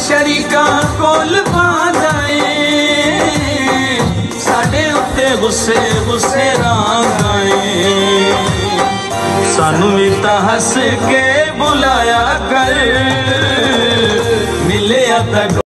शरीका कोल पा जाए उत्ते गुस्से गुस्से राग सानू भी तो के बुलाया कर मिले तक